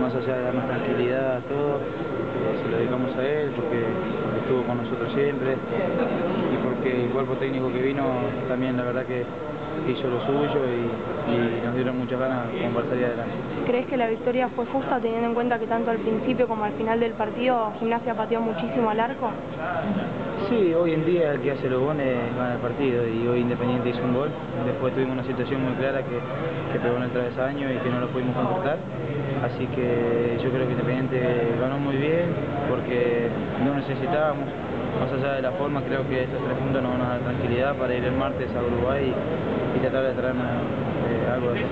más allá de darnos tranquilidad, todo, eh, se lo dedicamos a él porque, estuvo con nosotros siempre el cuerpo técnico que vino también la verdad que hizo lo suyo y, y nos dieron muchas ganas como para salir adelante. ¿Crees que la victoria fue justa teniendo en cuenta que tanto al principio como al final del partido Gimnasia pateó muchísimo al arco? Sí, hoy en día el que hace los goles gana el partido y hoy Independiente hizo un gol. Después tuvimos una situación muy clara que, que pegó en el travesaño y que no lo pudimos concretar. Así que yo creo que Independiente ganó muy bien porque no necesitábamos. Más allá de la forma, creo que estos tres puntos nos van a dar tranquilidad para ir el martes a Uruguay y, tratar de traernos eh, algo de eso.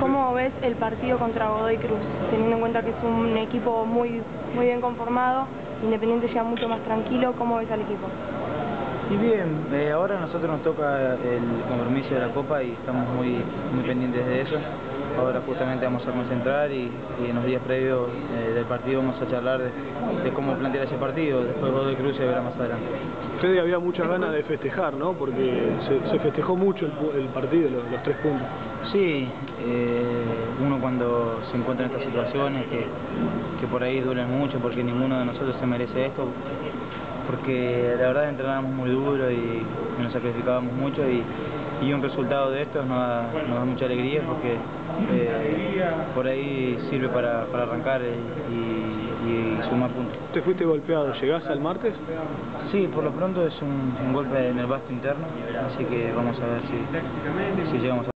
¿Cómo ves el partido contra Godoy Cruz? Teniendo en cuenta que es un equipo muy, muy bien conformado, Independiente ya mucho más tranquilo, ¿cómo ves al equipo? Y bien, eh, ahora a nosotros nos toca el compromiso de la Copa y estamos muy, muy pendientes de eso. Ahora justamente vamos a concentrar y, y en los días previos eh, del partido vamos a charlar de, de, cómo plantear ese partido. Después Godoy Cruz se verá más adelante. Fede había muchas ganas de festejar, ¿no? Porque se, se festejó mucho el, el partido, los, los, tres puntos. Sí, eh, uno cuando se encuentra en estas situaciones que, que por ahí duelen mucho porque ninguno de nosotros se merece esto, porque la verdad entrenábamos muy duro y, nos sacrificábamos mucho y, y, un resultado de esto nos da, nos da mucha alegría porque eh, por ahí sirve para, para arrancar y, y, sumar puntos. ¿Te fuiste golpeado? ¿Llegás al martes? Sí, por lo pronto es un, un golpe en el vasto interno, así que vamos a ver si, si llegamos a